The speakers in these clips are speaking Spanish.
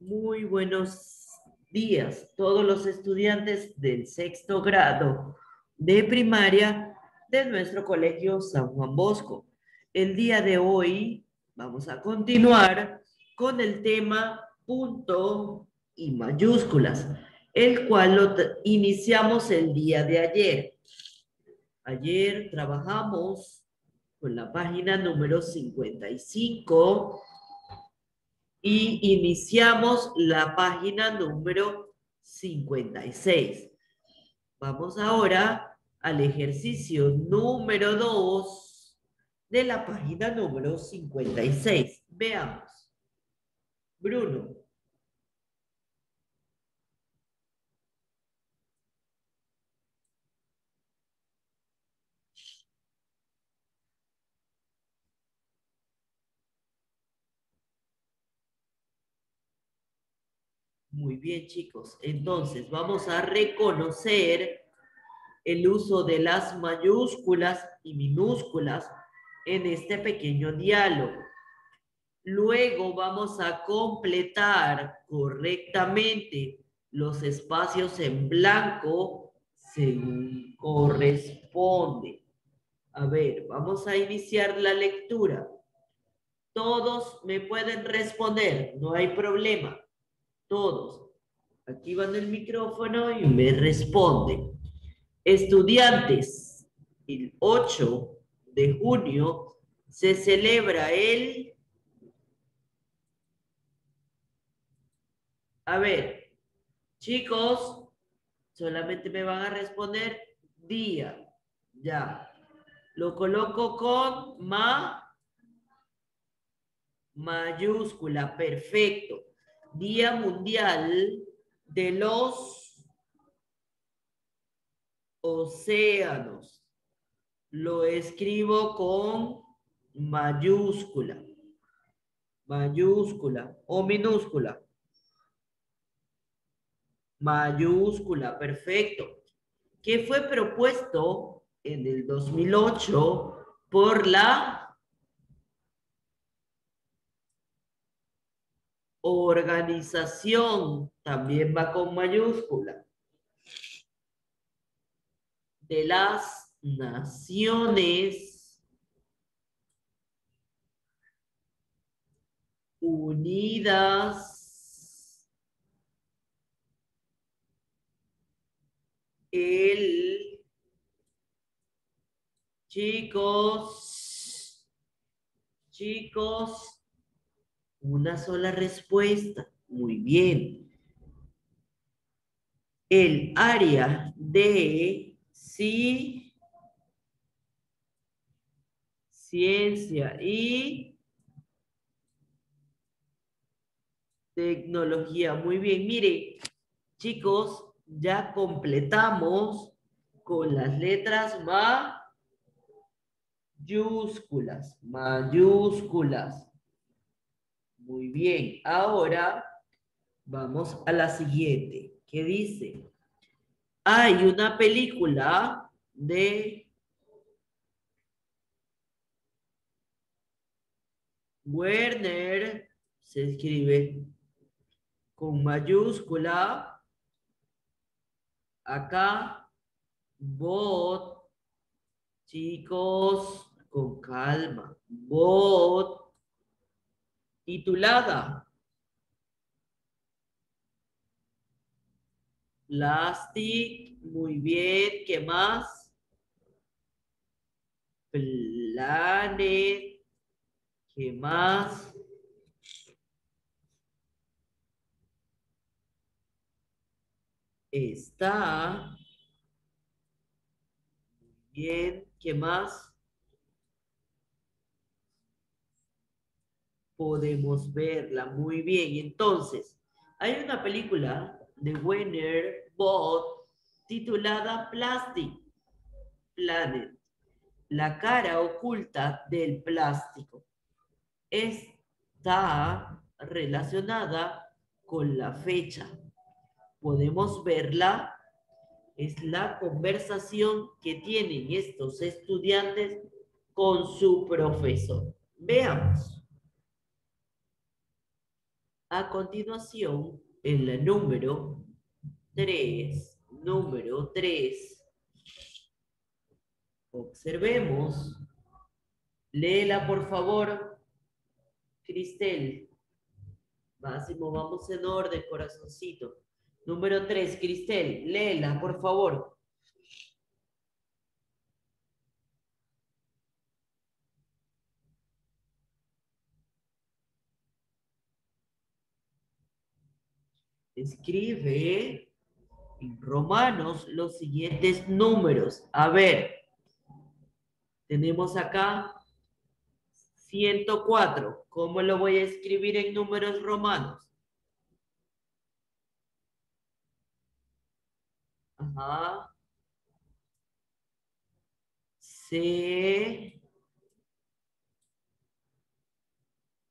Muy buenos días, todos los estudiantes del sexto grado de primaria de nuestro colegio San Juan Bosco. El día de hoy vamos a continuar con el tema punto y mayúsculas, el cual lo iniciamos el día de ayer. Ayer trabajamos con la página número 55 y iniciamos la página número 56. Vamos ahora al ejercicio número 2 de la página número 56. Veamos. Bruno. Muy bien, chicos. Entonces, vamos a reconocer el uso de las mayúsculas y minúsculas en este pequeño diálogo. Luego vamos a completar correctamente los espacios en blanco según corresponde. A ver, vamos a iniciar la lectura. Todos me pueden responder, no hay problema todos activan el micrófono y me responden. Estudiantes, el 8 de junio se celebra el... A ver, chicos, solamente me van a responder día. Ya. Lo coloco con ma mayúscula. Perfecto. Día Mundial de los Océanos. Lo escribo con mayúscula. Mayúscula o minúscula. Mayúscula, perfecto. Que fue propuesto en el 2008 por la Organización también va con mayúscula. De las Naciones Unidas. El chicos, chicos, una sola respuesta. Muy bien. El área de sí, ciencia y tecnología. Muy bien. Mire, chicos, ya completamos con las letras mayúsculas. Mayúsculas. Muy bien, ahora vamos a la siguiente, ¿Qué dice, hay una película de Werner, se escribe con mayúscula, acá, bot, chicos, con calma, bot, titulada Plastic, muy bien, ¿qué más? Planet, ¿qué más? Está, bien, ¿qué más? Podemos verla muy bien. Entonces, hay una película de Werner Bott titulada Plastic Planet, la cara oculta del plástico. Está relacionada con la fecha. Podemos verla. Es la conversación que tienen estos estudiantes con su profesor. Veamos. A continuación, en la número 3, número 3, observemos. Léela, por favor, Cristel. Máximo, vamos en orden, corazoncito. Número 3, Cristel, léela, por favor. Escribe en Romanos los siguientes números. A ver, tenemos acá 104. ¿Cómo lo voy a escribir en números romanos? Ajá. C.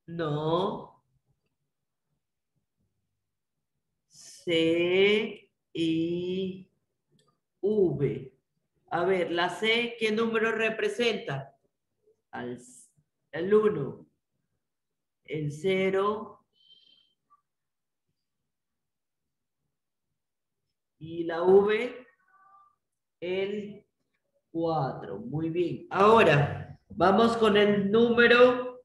No. C. I. V. A ver, la C, ¿qué número representa? Al el 1, el 0 y la V, el 4. Muy bien. Ahora, vamos con el número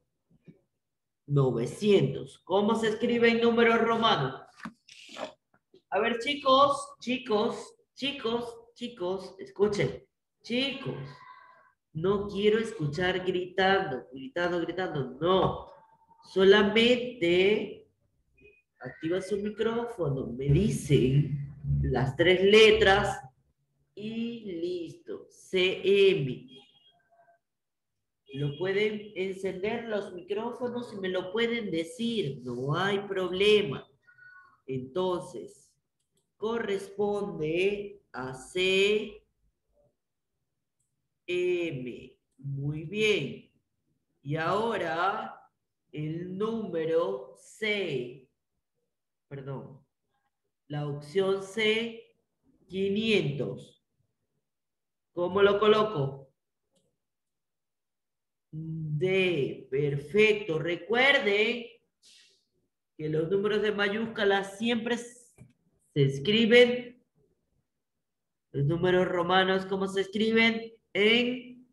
900. ¿Cómo se escribe en números romanos? A ver, chicos, chicos, chicos, chicos, escuchen. Chicos, no quiero escuchar gritando, gritando, gritando. No. Solamente activa su micrófono, me dicen las tres letras y listo. CM. Lo pueden encender los micrófonos y me lo pueden decir. No hay problema. Entonces, corresponde a C M. Muy bien. Y ahora el número C. Perdón. La opción C, 500. ¿Cómo lo coloco? D. Perfecto. Recuerden que los números de mayúsculas siempre se escriben. Los números romanos, ¿cómo se escriben? en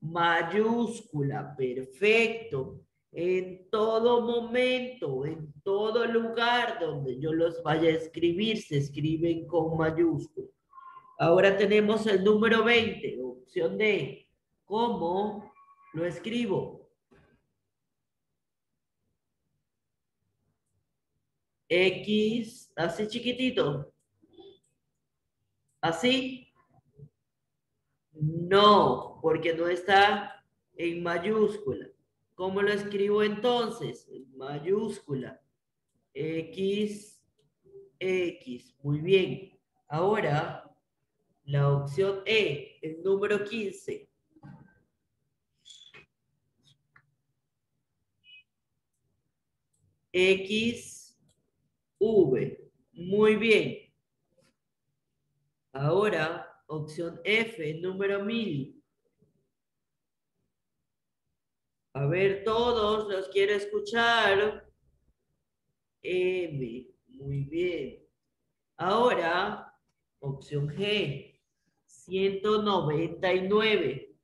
mayúscula, perfecto. En todo momento, en todo lugar donde yo los vaya a escribir, se escriben con mayúscula. Ahora tenemos el número 20, opción D. ¿Cómo lo escribo? X, así chiquitito. Así. No, porque no está en mayúscula. ¿Cómo lo escribo entonces? En mayúscula. X, X. Muy bien. Ahora, la opción E, el número 15. X, V. Muy bien. Ahora, Opción F, número 1000. A ver, todos los quiero escuchar. M, muy bien. Ahora, opción G, 199.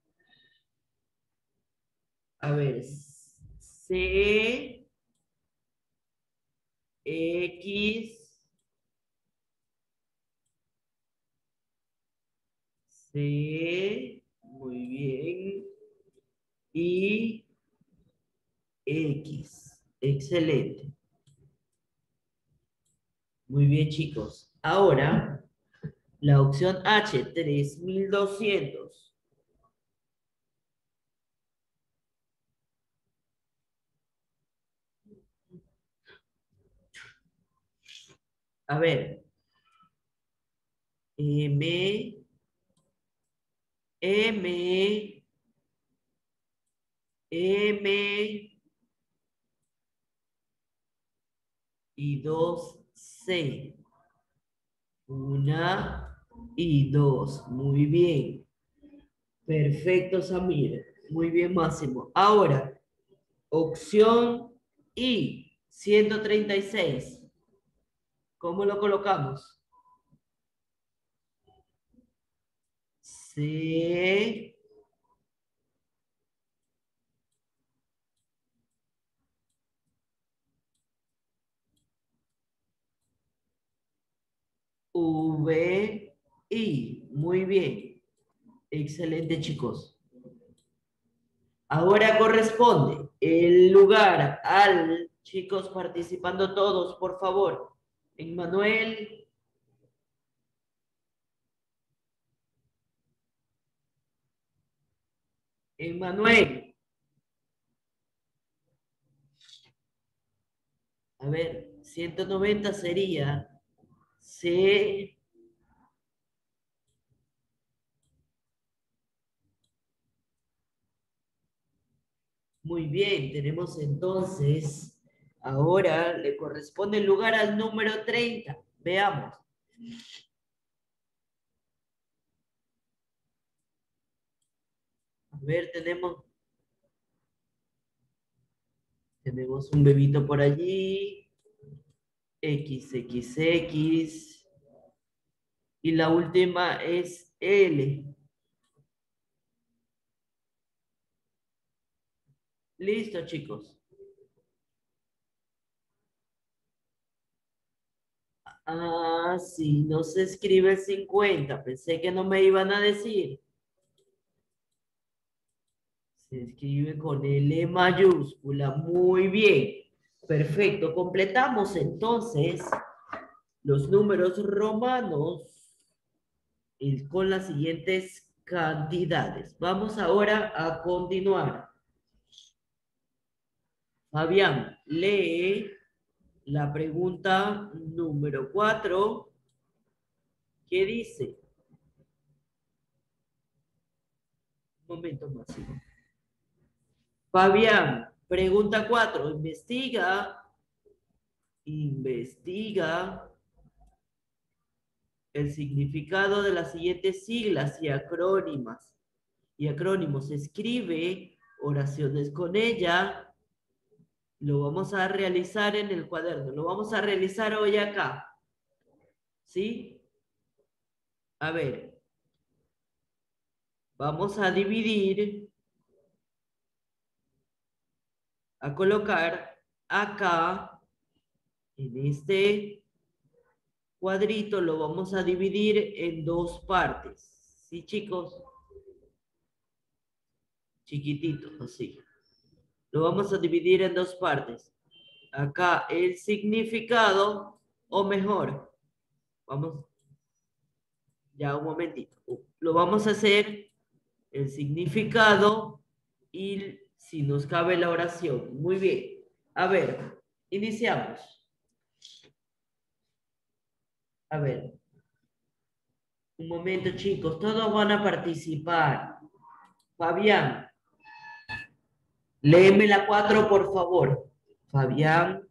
A ver, C, X, C, muy bien. Y X. Excelente. Muy bien, chicos. Ahora, la opción H, 3200. A ver. M, M, M y dos C. Una y dos. Muy bien. Perfecto, Samir. Muy bien, Máximo. Ahora, opción I, 136. ¿Cómo lo colocamos? C. V. I. Muy bien. Excelente, chicos. Ahora corresponde el lugar al, chicos participando todos, por favor. Emmanuel. Emmanuel. A ver, 190 sería C Muy bien, tenemos entonces, ahora le corresponde el lugar al número 30. Veamos. A ver, tenemos... Tenemos un bebito por allí. XXX. Y la última es L. Listo, chicos. Ah, sí, no se escribe 50. Pensé que no me iban a decir. Se escribe con L mayúscula. Muy bien. Perfecto. Completamos entonces los números romanos con las siguientes cantidades. Vamos ahora a continuar. Fabián, lee la pregunta número cuatro. ¿Qué dice? Un momento, Máximo. Fabián, pregunta cuatro. Investiga, investiga el significado de las siguientes siglas y acrónimas. Y acrónimos, escribe oraciones con ella lo vamos a realizar en el cuaderno. Lo vamos a realizar hoy acá. ¿Sí? A ver. Vamos a dividir. A colocar acá. En este cuadrito lo vamos a dividir en dos partes. ¿Sí, chicos? Chiquititos, así. Lo vamos a dividir en dos partes. Acá el significado, o mejor, vamos, ya un momentito. Lo vamos a hacer el significado y si nos cabe la oración. Muy bien. A ver, iniciamos. A ver. Un momento, chicos. Todos van a participar. Fabián, Léeme la cuatro, por favor. Fabián.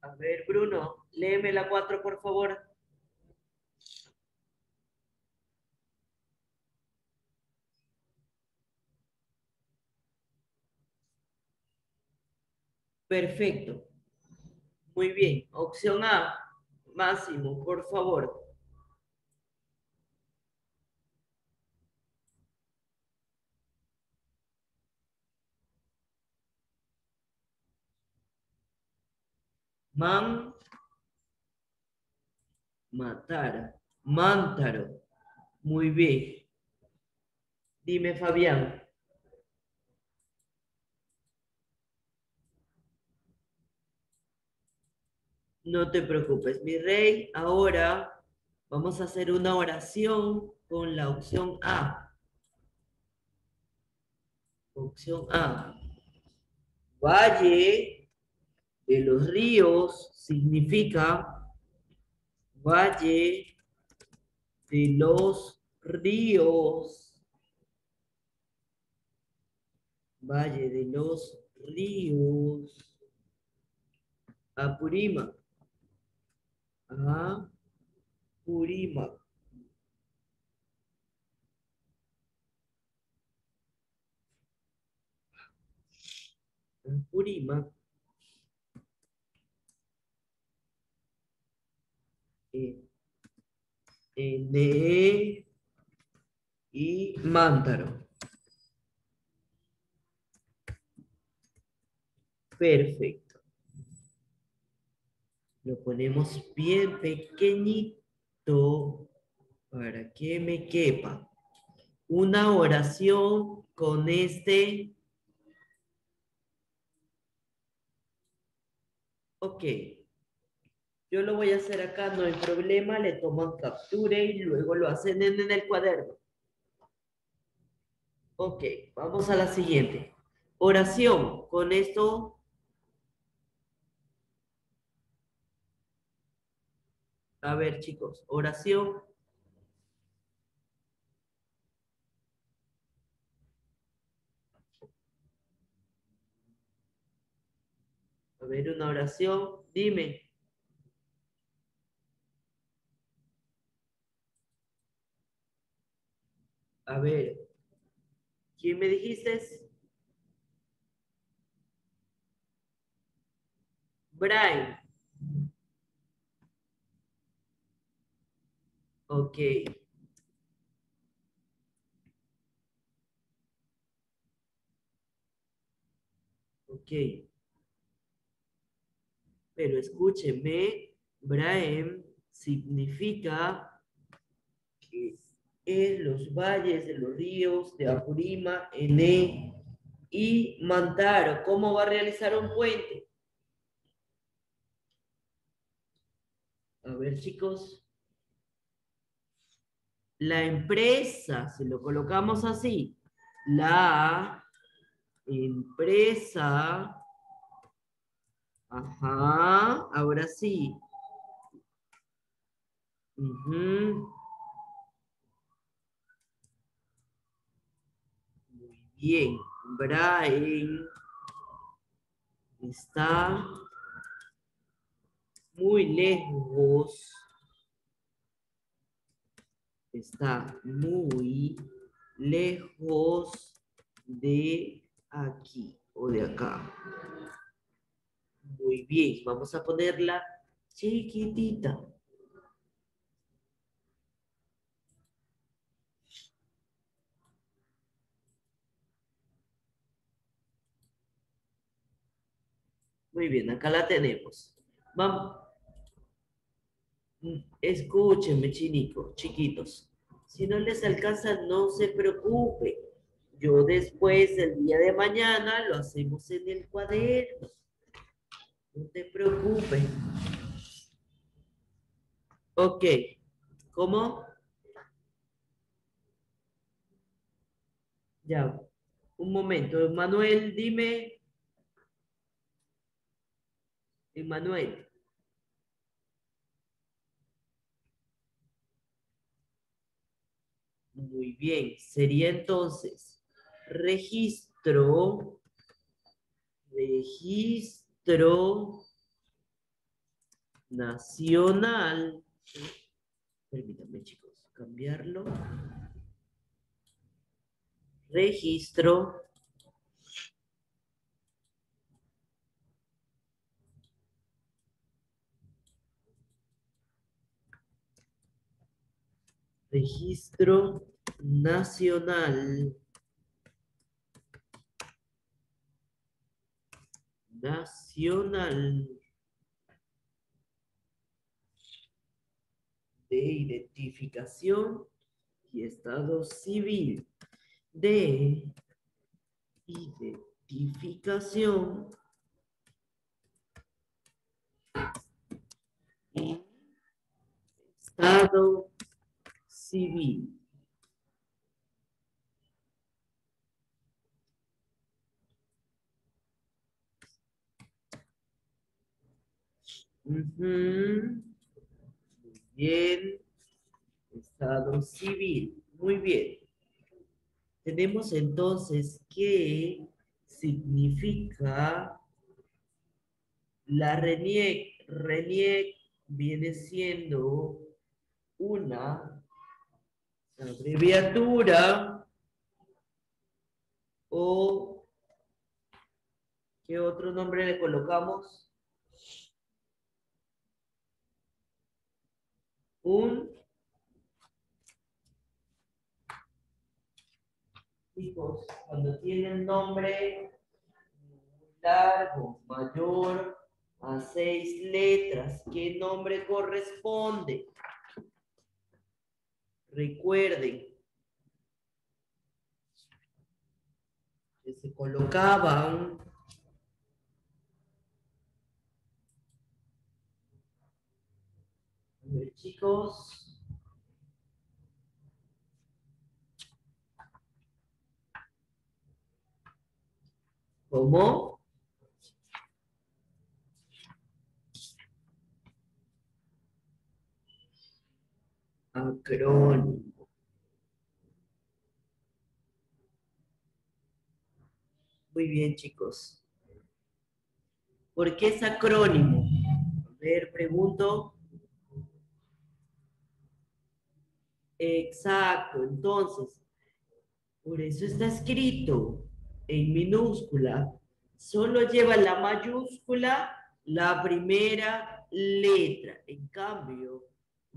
A ver, Bruno, léeme la cuatro, por favor. Perfecto. Muy bien. Opción A, Máximo, por favor. Man, matar, mántaro. Muy bien. Dime, Fabián. No te preocupes, mi rey. Ahora vamos a hacer una oración con la opción A. Opción A. Valle de los ríos significa valle de los ríos. Valle de los ríos. Apurima. Apurima. Apurima. N y Mántaro. Perfecto. Lo ponemos bien pequeñito para que me quepa. Una oración con este. Ok. Yo lo voy a hacer acá, no hay problema. Le toman captura y luego lo hacen en el cuaderno. Ok, vamos a la siguiente. Oración. Con esto A ver, chicos, oración. A ver, una oración. Dime. A ver. ¿Quién me dijiste? Brian. Ok. Ok. Pero escúcheme, Braem significa es los valles de los ríos de Apurima, Ene y Mantaro. ¿Cómo va a realizar un puente? A ver, chicos. La empresa, si lo colocamos así, la empresa, ajá, ahora sí. Muy bien, Brian está muy lejos está muy lejos de aquí o de acá. Muy bien, vamos a ponerla chiquitita. Muy bien, acá la tenemos. Vamos, Escúchenme, chinico, chiquitos. Si no les alcanza, no se preocupe. Yo después, el día de mañana, lo hacemos en el cuaderno. No te preocupes. Ok. ¿Cómo? Ya. Un momento. Manuel, dime. Emanuel. Muy bien, sería entonces registro, registro nacional. Permítanme chicos, cambiarlo. Registro Registro Nacional. Nacional de Identificación y Estado Civil. De Identificación civil. Muy bien. Estado civil. Muy bien. Tenemos entonces que significa la RENIEC. RENIEC viene siendo una abreviatura o ¿Qué otro nombre le colocamos? Un chicos, cuando tienen nombre largo, mayor a seis letras, ¿qué nombre corresponde? Recuerden que se colocaban chicos. ¿Cómo? Acrónimo. Muy bien, chicos. ¿Por qué es acrónimo? A ver, pregunto. Exacto, entonces, por eso está escrito en minúscula. Solo lleva la mayúscula la primera letra. En cambio,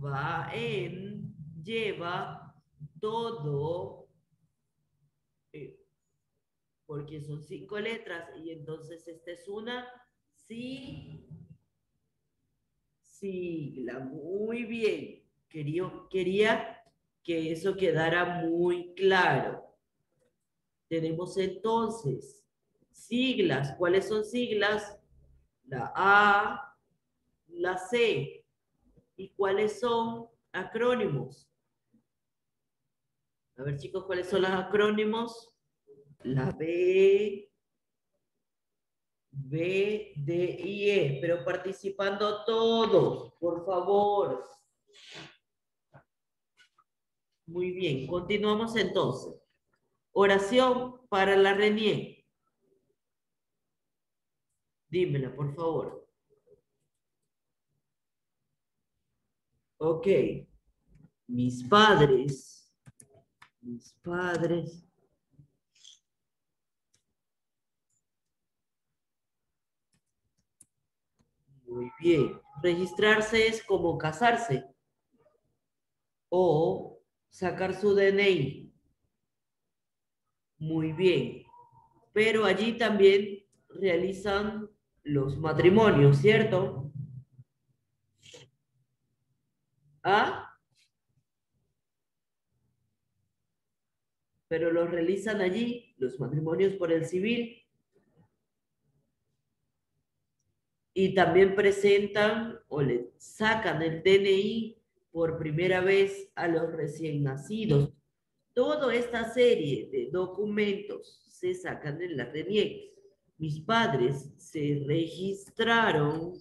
va en, lleva todo, eh, porque son cinco letras, y entonces esta es una sí, sigla. Muy bien. Quería, quería que eso quedara muy claro. Tenemos entonces siglas. ¿Cuáles son siglas? La A, la C. ¿Y cuáles son acrónimos? A ver, chicos, ¿cuáles son los acrónimos? La B, B, D y E, pero participando todos, por favor. Muy bien, continuamos entonces. Oración para la Renier. Dímela, por favor. Ok. Mis padres. Mis padres. Muy bien. Registrarse es como casarse. O sacar su DNI. Muy bien. Pero allí también realizan los matrimonios, ¿cierto? ¿Ah? Pero los realizan allí, los matrimonios por el civil. Y también presentan o le sacan el DNI por primera vez a los recién nacidos. Toda esta serie de documentos se sacan en la RENIEC. Mis padres se registraron,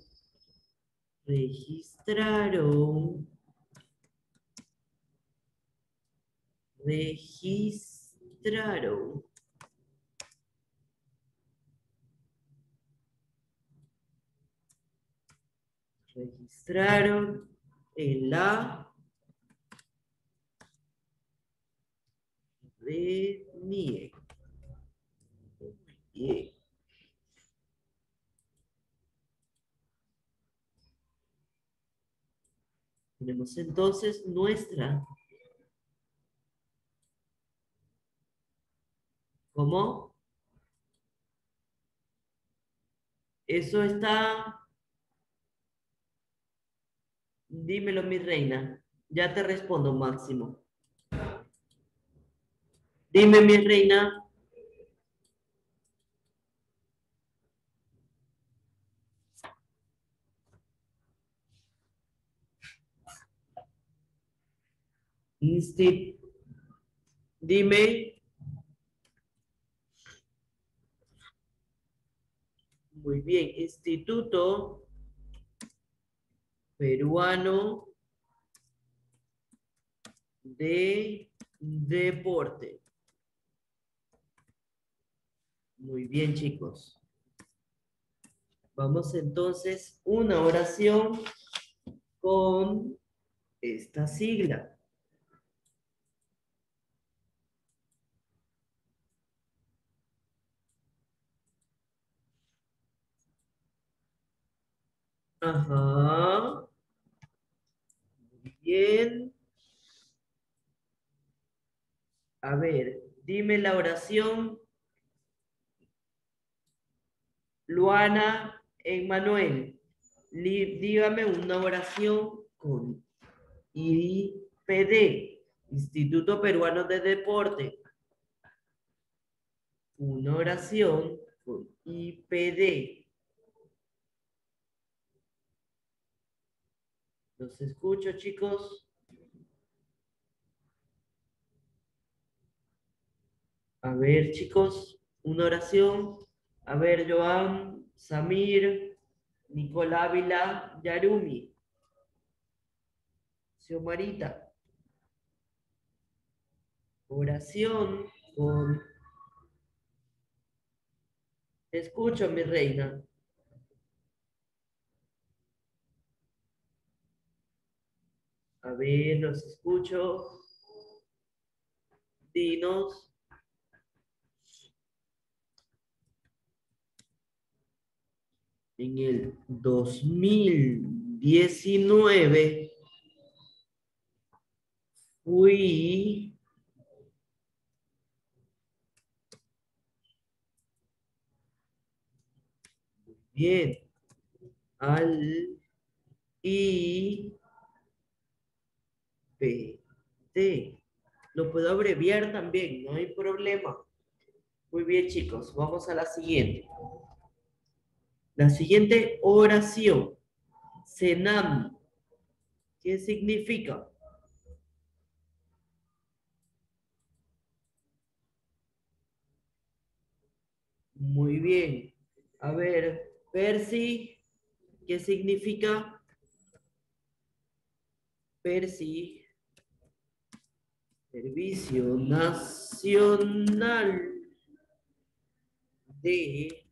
registraron, registraron registraron en la RENIEC. Bien. Tenemos entonces nuestra. ¿Cómo? Eso está... Dímelo, mi reina. Ya te respondo, Máximo. Dime, mi reina. Insti Dime. Muy bien, Instituto Peruano de Deporte. Muy bien, chicos. Vamos entonces una oración con esta sigla. Ajá. Bien. A ver, dime la oración. Luana Emmanuel, dígame una oración con IPD, Instituto Peruano de Deporte. Una oración con IPD. Los escucho, chicos. A ver, chicos, una oración. A ver, Joan, Samir, Nicole Ávila, Yarumi. Xiomarita. Oración con... Te escucho, mi reina. A ver, los escucho. Dinos. En el 2019 fui bien al IPT. Lo puedo abreviar también, no hay problema. Muy bien, chicos, vamos a la siguiente. La siguiente oración. Senam. ¿Qué significa? Muy bien. A ver, Percy, ¿qué significa? Percy. Servicio Nacional de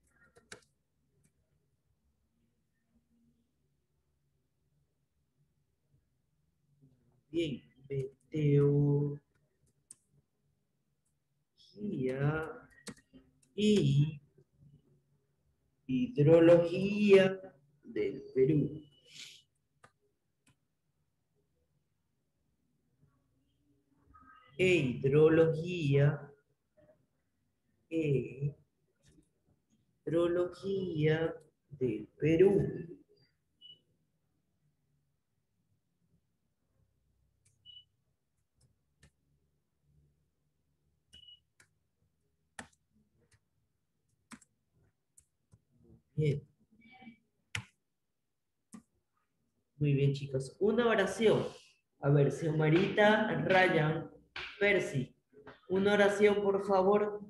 Bien, meteorología y hidrología del Perú. E hidrología, e hidrología del Perú. Bien. Muy bien, chicos. Una oración. A ver, Xiomarita, Ryan, Percy. Una oración, por favor.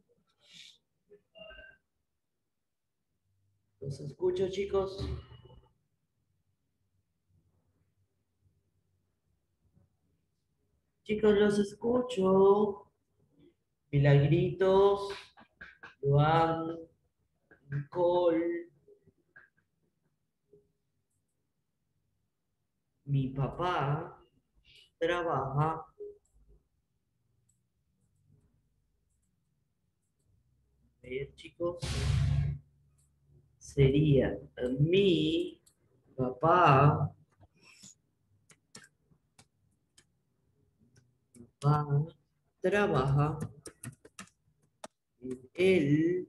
Los escucho, chicos. Chicos, los escucho. Milagritos, Joan, Nicole. Mi papá trabaja Chicos. Sería mi papá. Papá trabaja el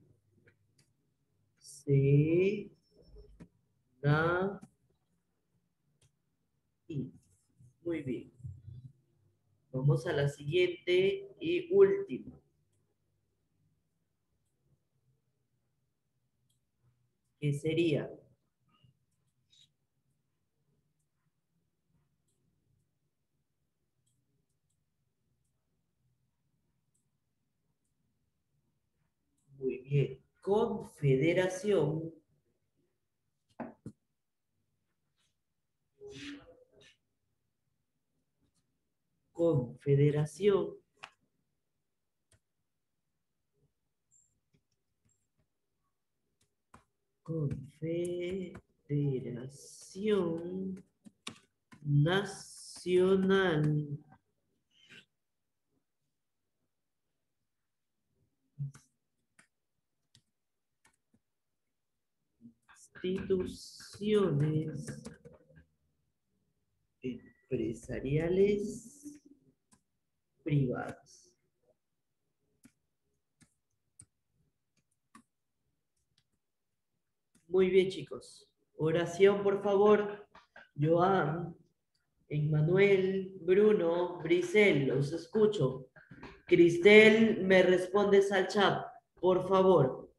se y muy bien. Vamos a la siguiente y última. ¿Qué sería? Muy bien. Confederación. Confederación. Confederación Nacional instituciones empresariales privadas. Muy bien, chicos. Oración, por favor. Joan, Emmanuel, Bruno, Brisel, los escucho. Cristel, me respondes al chat, por favor.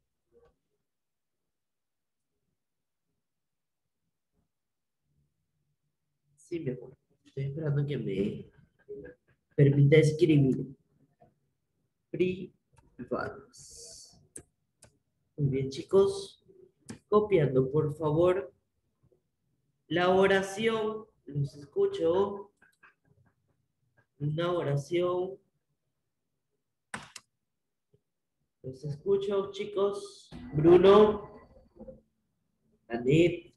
Sí, mi amor. Estoy esperando que me permita escribir. Privados. Muy bien, chicos. Copiando, por favor. La oración, los escucho. Una oración. Los escucho, chicos. Bruno. Anet.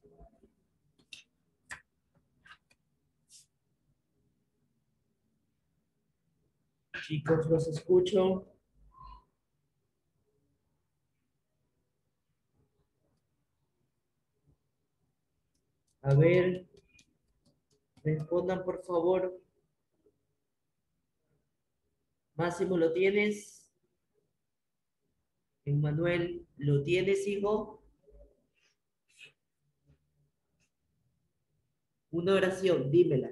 Chicos, los escucho. A ver, respondan por favor. Máximo, ¿lo tienes? Emmanuel, ¿lo tienes, hijo? Una oración, dímela.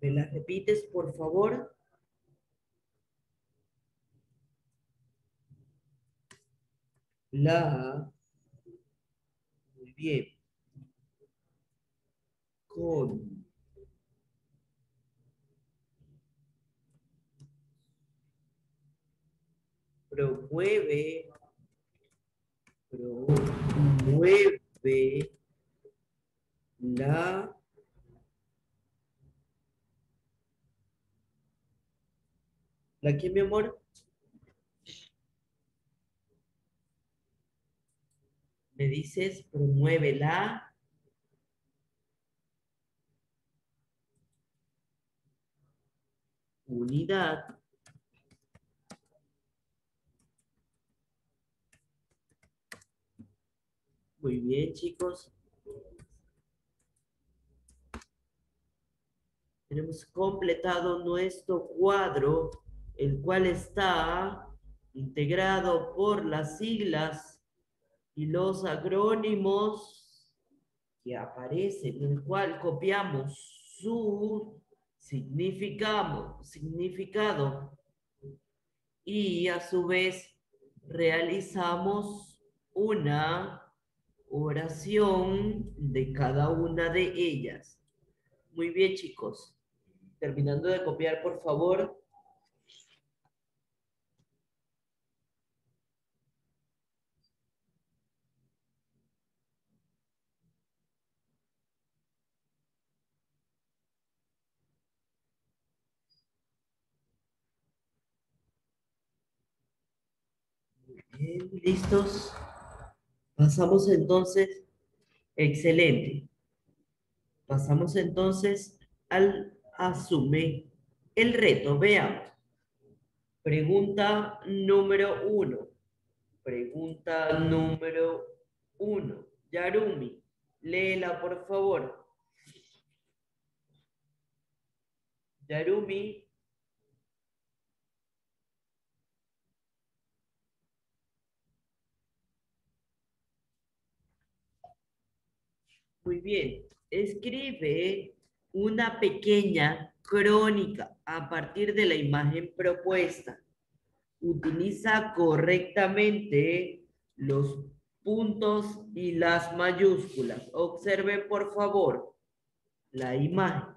¿Me la repites, por favor? La. Muy bien. Con. Promueve. Promueve la ¿La qué, mi amor? Me dices, promueve la unidad Muy bien, chicos. Tenemos completado nuestro cuadro, el cual está integrado por las siglas y los agrónimos que aparecen, en el cual copiamos su significado y a su vez realizamos una oración de cada una de ellas. Muy bien, chicos. Terminando de copiar, por favor. Listos. Pasamos entonces, excelente. Pasamos entonces al asume el reto. Veamos. Pregunta número uno. Pregunta número uno. Yarumi, léela por favor. Yarumi, Muy bien. Escribe una pequeña crónica a partir de la imagen propuesta. Utiliza correctamente los puntos y las mayúsculas. Observen, por favor, la imagen.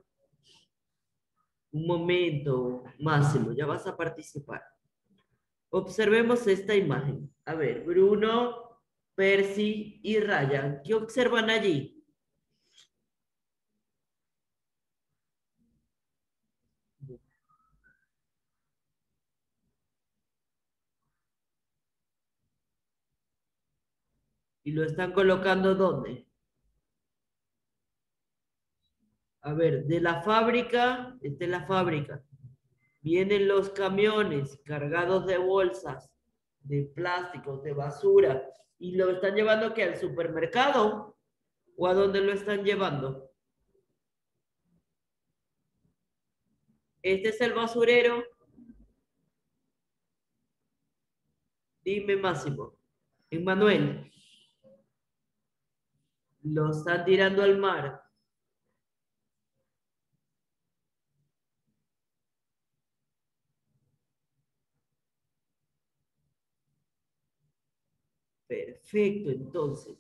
Un momento, Máximo, ya vas a participar. Observemos esta imagen. A ver, Bruno, Percy y Ryan, ¿qué observan allí? ¿Y lo están colocando dónde? A ver, de la fábrica, esta es la fábrica. Vienen los camiones cargados de bolsas, de plásticos, de basura, y lo están llevando que al supermercado o a dónde lo están llevando. Este es el basurero. Dime, Máximo. Manuel. Lo están tirando al mar. Perfecto, entonces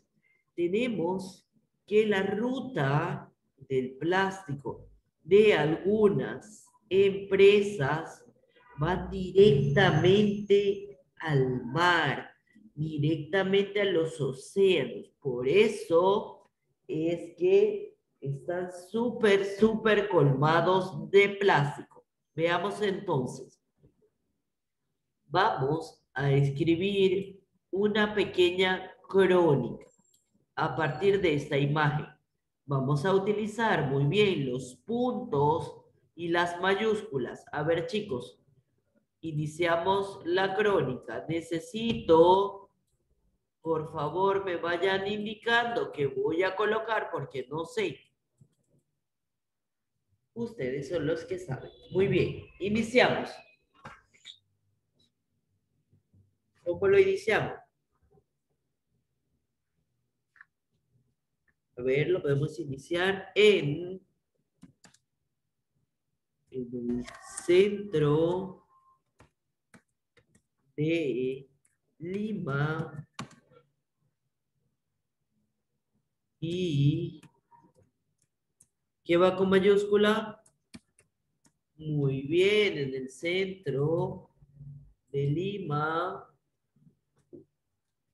tenemos que la ruta del plástico de algunas empresas va directamente al mar, directamente a los océanos. Por eso es que están súper, súper colmados de plástico. Veamos entonces. Vamos a escribir una pequeña crónica a partir de esta imagen. Vamos a utilizar muy bien los puntos y las mayúsculas. A ver, chicos, iniciamos la crónica. Necesito, por favor, me vayan indicando que voy a colocar porque no sé. Ustedes son los que saben. Muy bien, iniciamos. ¿Cómo lo iniciamos? A ver, lo podemos iniciar en el centro de Lima y ¿qué va con mayúscula? Muy bien, en el centro de Lima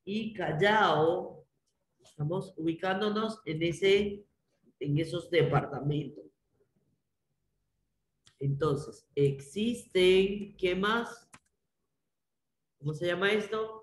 y Callao, estamos ubicándonos en, ese, en esos departamentos. Entonces, existen, ¿qué más? ¿Cómo se llama esto?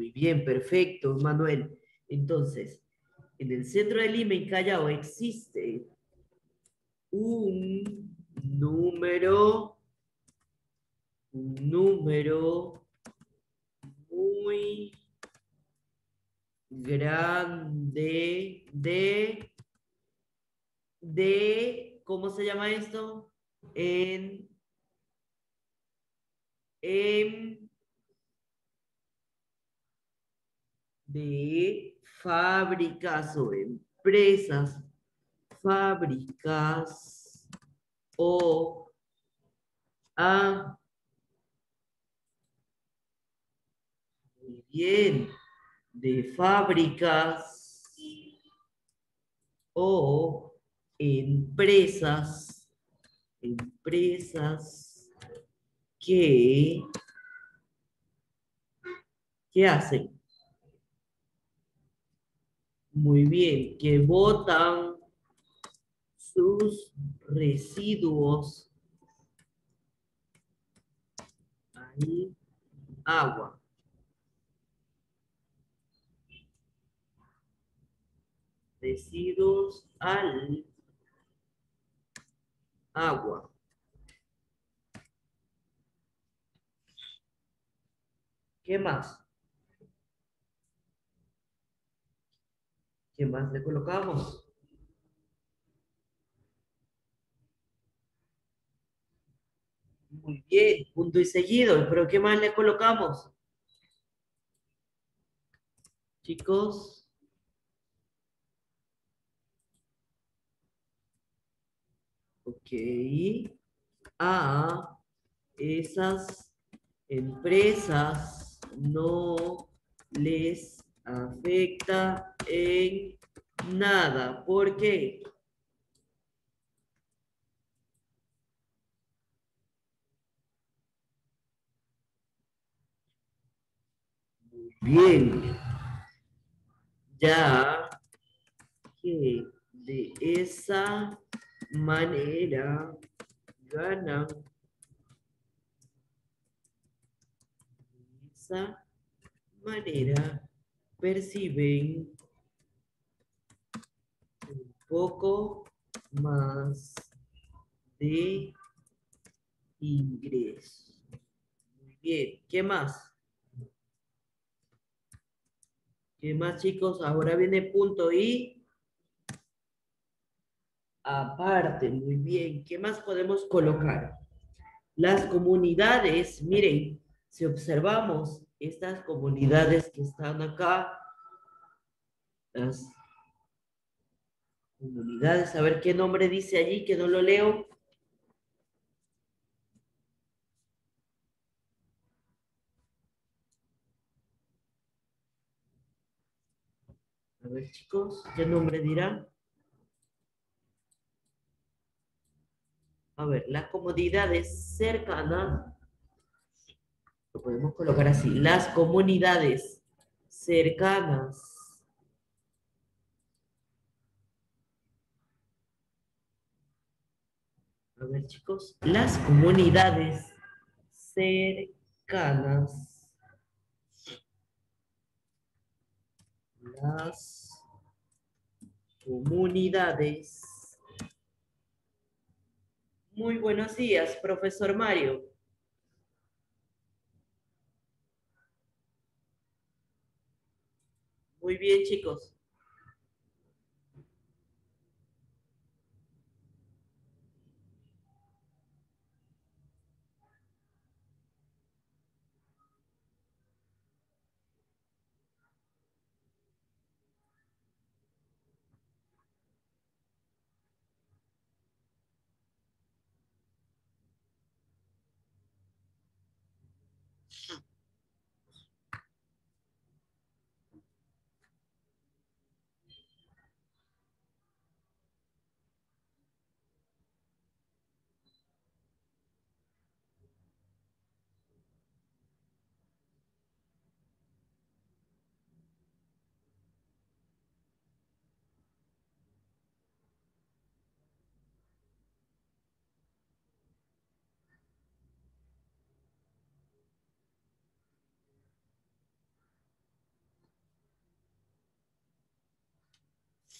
Muy bien, perfecto, Manuel. Entonces, en el centro de Lima, en Callao, existe un número, un número muy grande de, de, ¿cómo se llama esto? En, en de fábricas o empresas, fábricas o a muy bien de fábricas o empresas empresas que ¿qué hacen? Muy bien, que botan sus residuos ahí agua. Residuos al agua. ¿Qué más? ¿Qué más le colocamos? Muy bien, punto y seguido. ¿Pero qué más le colocamos? Chicos. Ok. A esas empresas no les afecta en nada. ¿Por qué? Bien. Ya que De esa manera ganan. De esa manera perciben un poco más de ingreso. Muy bien, ¿qué más? ¿Qué más, chicos? Ahora viene punto y aparte. Muy bien. ¿Qué más podemos colocar? Las comunidades, miren, si observamos estas comunidades que están acá, las comunidades, a ver qué nombre dice allí, que no lo leo. A ver, chicos, ¿qué nombre dirá? A ver, las comunidades cercanas, lo podemos colocar así, las comunidades cercanas. A ver, chicos, las comunidades cercanas. las comunidades. Muy buenos días, profesor Mario. Muy bien, chicos.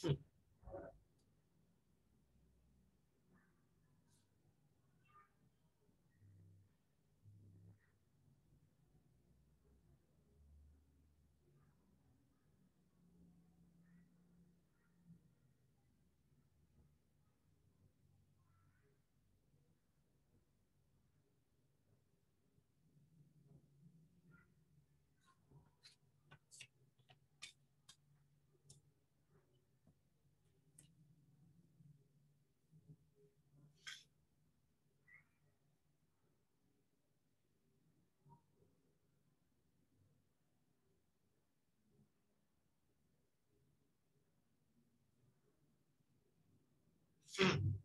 Hmm. Mm.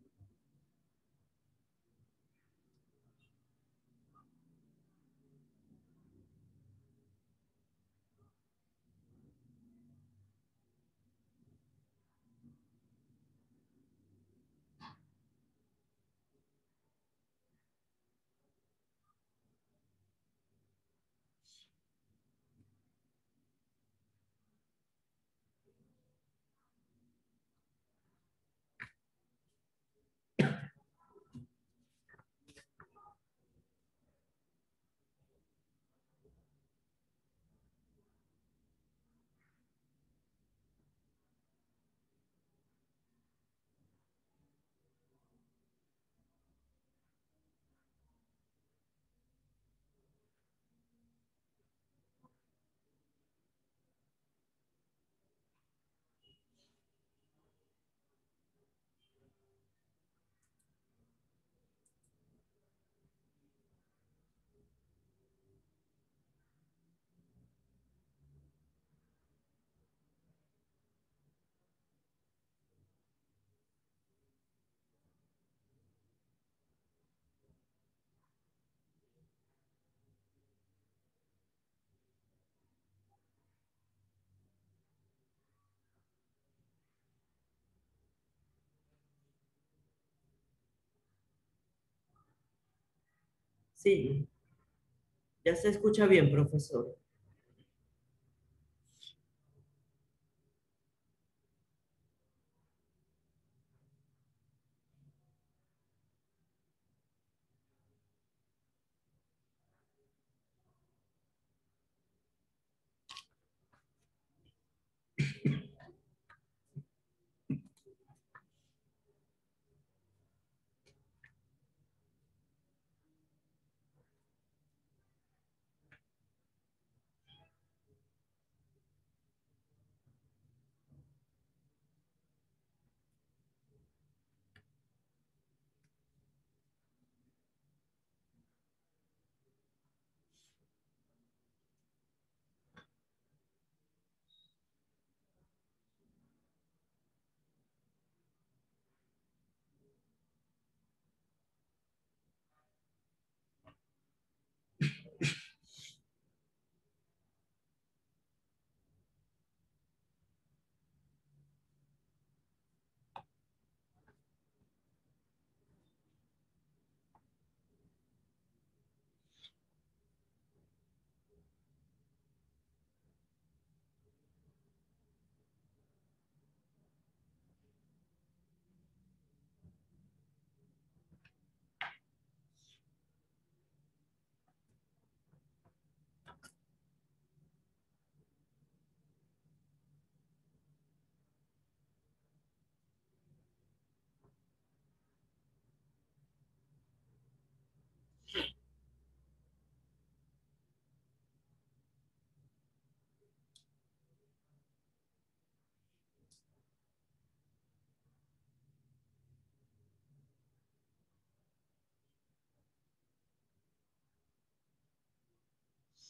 Sí. Ya se escucha bien, profesor.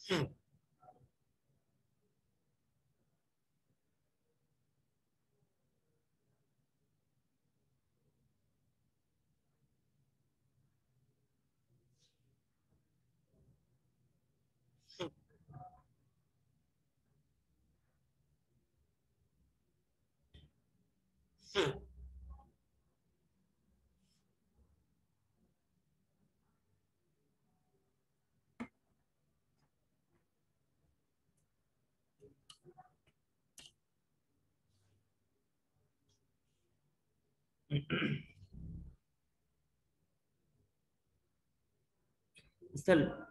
うん。うん。Está,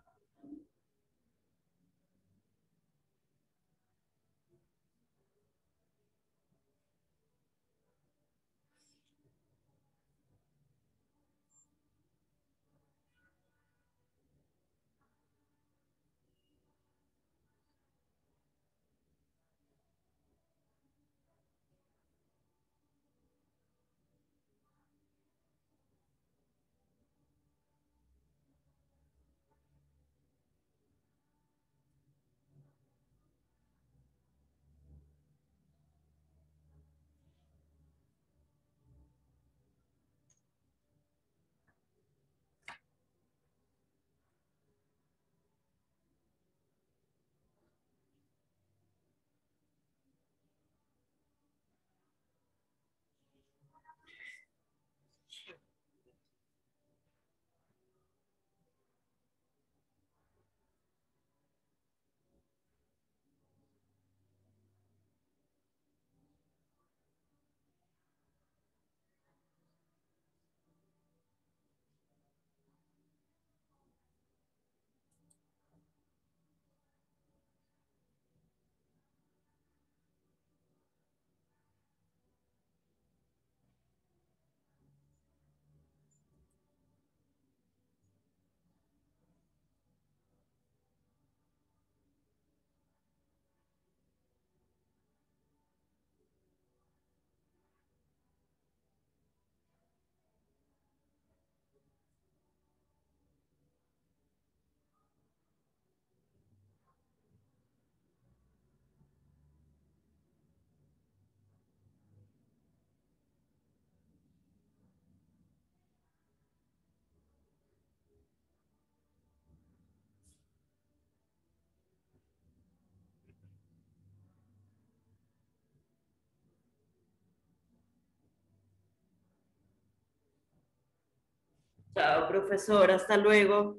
Chao, profesor. Hasta luego.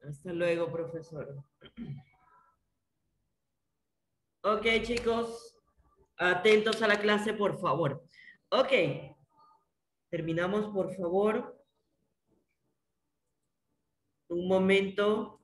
Hasta luego, profesor. Ok, chicos. Atentos a la clase, por favor. Ok. Terminamos, por favor. Un momento.